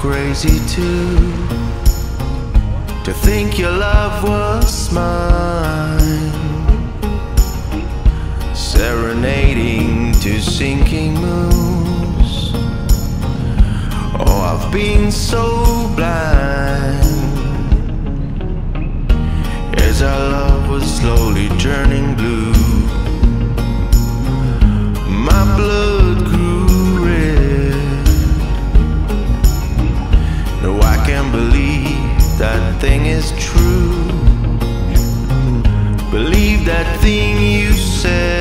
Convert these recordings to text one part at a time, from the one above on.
crazy too to think your love was mine. Serenading to sinking moons. Oh, I've been so blind as our love was slowly turning blue. My blood believe that thing is true. Believe that thing you said.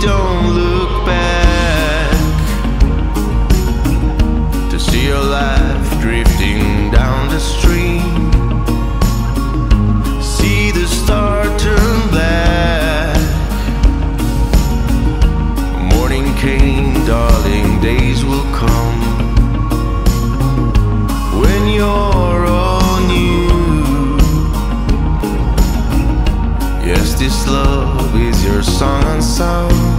Don't look back to see your life drifting down the stream. See the star turn black. Morning came, darling, days will come when you're all new. Yes, this love song unsung